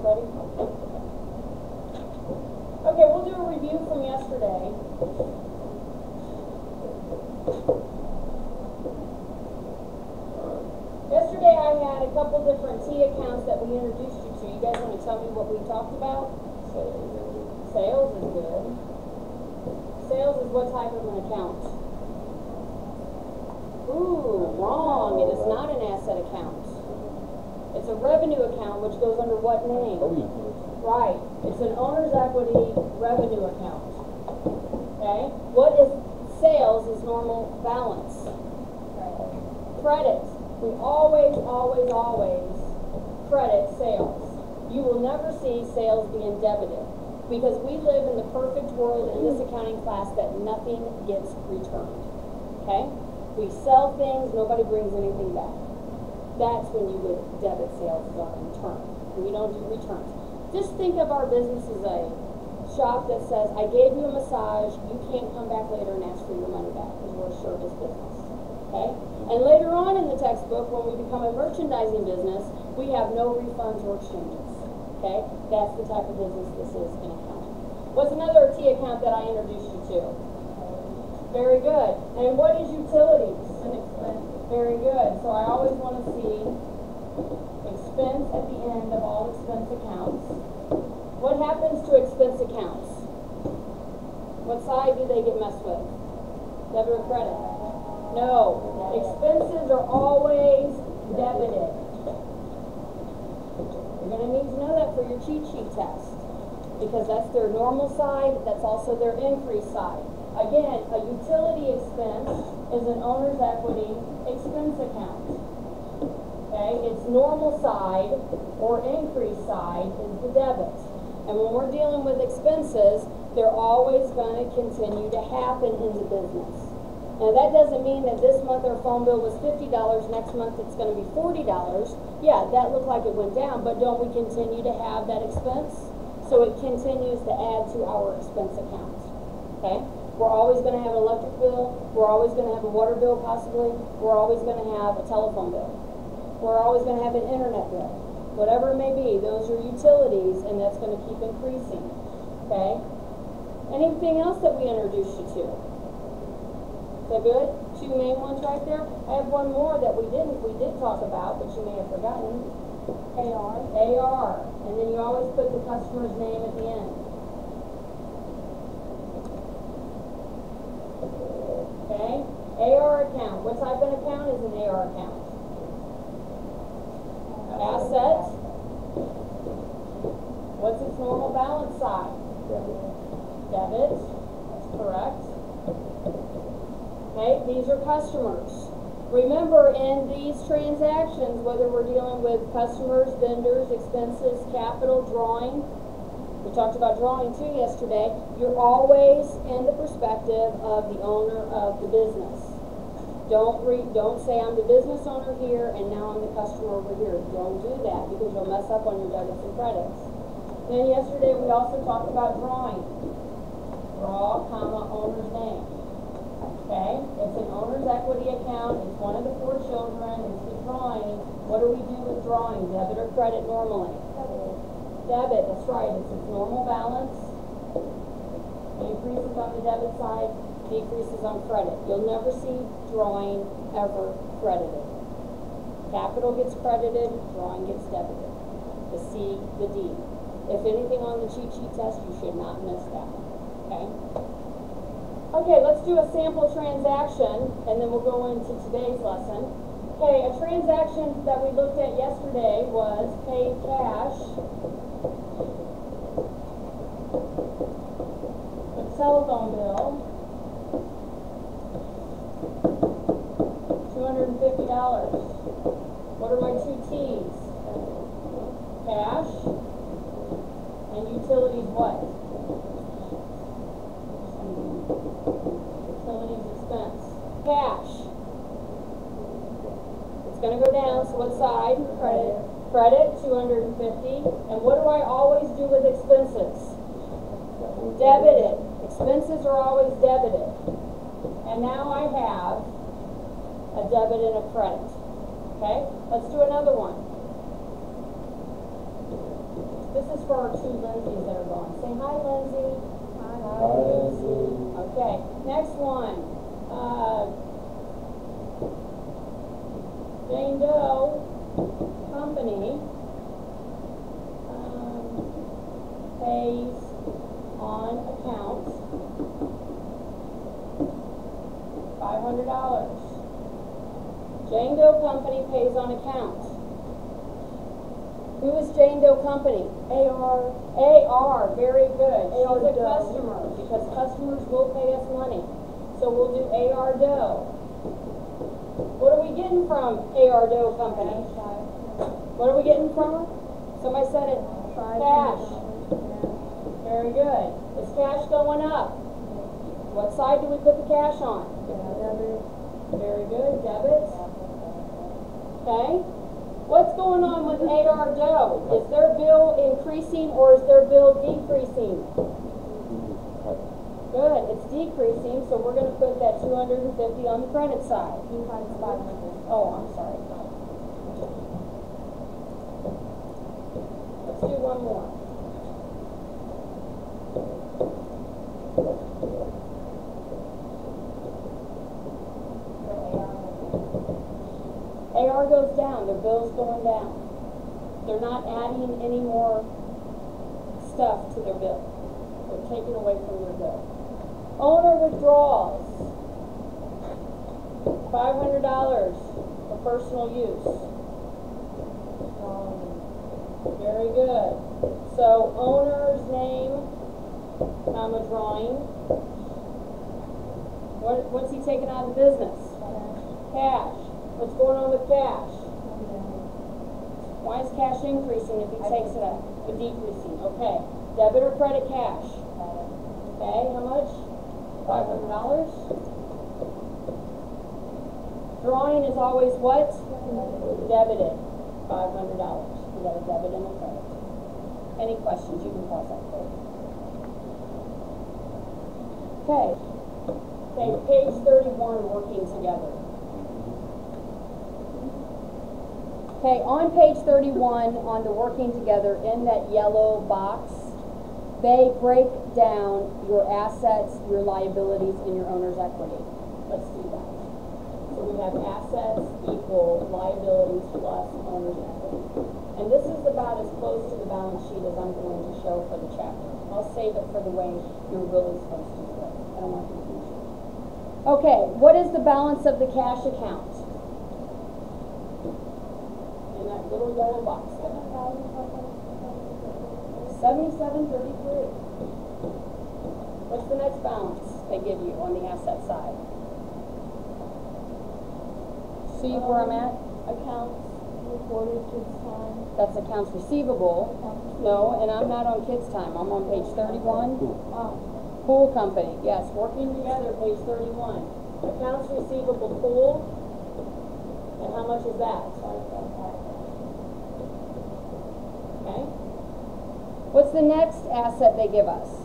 Okay, we'll do a review from yesterday. Yesterday I had a couple different T accounts that we introduced you to. You guys wanna tell me what we talked about? Sales is good. Sales is what type of an account? Ooh, wrong, it is not an asset account. It's a revenue account, which goes under what name? Oh, right, it's an owner's equity revenue account. Okay, what is, sales is normal balance. Credit, we always, always, always credit sales. You will never see sales being debited, because we live in the perfect world in this accounting class that nothing gets returned. Okay? We sell things, nobody brings anything back. That's when you would debit sales as our return. We don't do returns. Just think of our business as a shop that says, I gave you a massage, you can't come back later and ask for your money back, because we're a service business. Okay? And later on in the textbook, when we become a merchandising business, we have no refunds or exchanges. Okay? That's the type of business this is in accounting. What's another T account that I introduced you to? Very good. And what is utilities? Very good. So I always want to see expense at the end of all expense accounts. What happens to expense accounts? What side do they get messed with? Debit or credit? No. Expenses are always debited. You're gonna need to know that for your cheat sheet test. Because that's their normal side, that's also their increase side. Again, a utility an owner's equity expense account. Okay, its normal side or increase side is the debit. And when we're dealing with expenses, they're always gonna continue to happen in the business. Now, that doesn't mean that this month our phone bill was fifty dollars, next month it's gonna be forty dollars. Yeah, that looked like it went down, but don't we continue to have that expense? So it continues to add to our expense account, okay? We're always gonna have an electric bill, we're always gonna have a water bill possibly, we're always gonna have a telephone bill. We're always gonna have an internet bill, whatever it may be, those are utilities, and that's gonna keep increasing, okay? Anything else that we introduced you to? Is that good? Two main ones right there? I have one more that we didn't, we did talk about, but you may have forgotten. AR. AR, and then you always put the customer's name at the end. Okay? AR account, what type of account is an AR account? Asset. What's its normal balance side? Debit, that's correct. Okay, these are customers. Remember, in these transactions, whether we're dealing with customers, vendors, expenses, capital, drawing, we talked about drawing too yesterday, you're always in the perspective of the owner of the business. Don't re, don't say I'm the business owner here and now I'm the customer over here. Don't do that because you'll mess up on your debits and credits. Then yesterday, we also talked about drawing. Draw, comma, owner's name. Okay, it's an owner's equity account, it's one of the four children, it's the drawing. What do we do with drawing, debit or credit normally? That's right, it's its normal balance. Increases on the debit side, decreases on credit. You'll never see drawing ever credited. Capital gets credited, drawing gets debited. The C, the D. If anything on the cheat sheet test, you should not miss that one, okay? Okay, let's do a sample transaction, and then we'll go into today's lesson. Okay, a transaction that we looked at yesterday was paid cash. Telephone bill. Two hundred and fifty dollars. What are my two T's? Cash. And utilities what? Utilities expense. Cash. It's gonna go down, so what side? Credit. Credit, two hundred and fifty. And what do I always do with expenses? Debited. Expenses are always debited. And now I have a debit and a credit. Okay? Let's do another one. This is for our two Lindsays that are gone. Say hi, Lindsay. Hi, Lindsay. Okay, next one. Uh, Jane Doe Company, um, pays $500. Jane Doe Company pays on account. Who is Jane Doe Company? AR. AR, very good. AR She's a customer because customers will pay us money. So we'll do AR Doe. What are we getting from AR Doe Company? What are we getting from her? Somebody said it. Cash. Very good. Is cash going up? What side do we put the cash on? Okay. What's going on with AR Doe? Is their bill increasing or is their bill decreasing? Good, it's decreasing, so we're gonna put that two hundred and fifty on the credit side. Oh, I'm sorry. Let's do one more. AR goes down, their bill's going down. They're not adding any more stuff to their bill. They're taking away from their bill. Owner withdrawals. Five hundred dollars for personal use. Um, Very good. So owner's name, comma, drawing. What, what's he taking out of the business? Cash. What's going on with cash? Why is cash increasing if he takes it out? Or decreasing, okay. Debit or credit cash? Okay, how much? Five hundred dollars? Drawing is always what? Debited, five hundred dollars. We got a debit and a credit. Any questions, you can pause that quick. Okay. Okay, page thirty-one, working together. Okay, on page thirty-one, on the working together, in that yellow box, they break down your assets, your liabilities, and your owner's equity. Let's do that. So we have assets equal liabilities plus owner's equity. And this is about as close to the balance sheet as I'm going to show for the chapter. I'll save it for the way you're really supposed to do it. I don't want to confuse you. Okay, what is the balance of the cash account? In that little yellow box there. Seventy-seven thirty-three. What's the next balance they give you on the asset side? See where I'm at? accounts recorded kids time. That's accounts receivable. No, and I'm not on kids' time. I'm on page thirty-one. Oh, Pool company, yes, working together, page thirty-one. Accounts receivable pool. And how much is that? Okay. What's the next asset they give us?